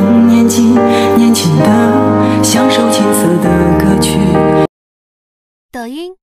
当年轻，年轻的，享受青涩的歌曲。抖音。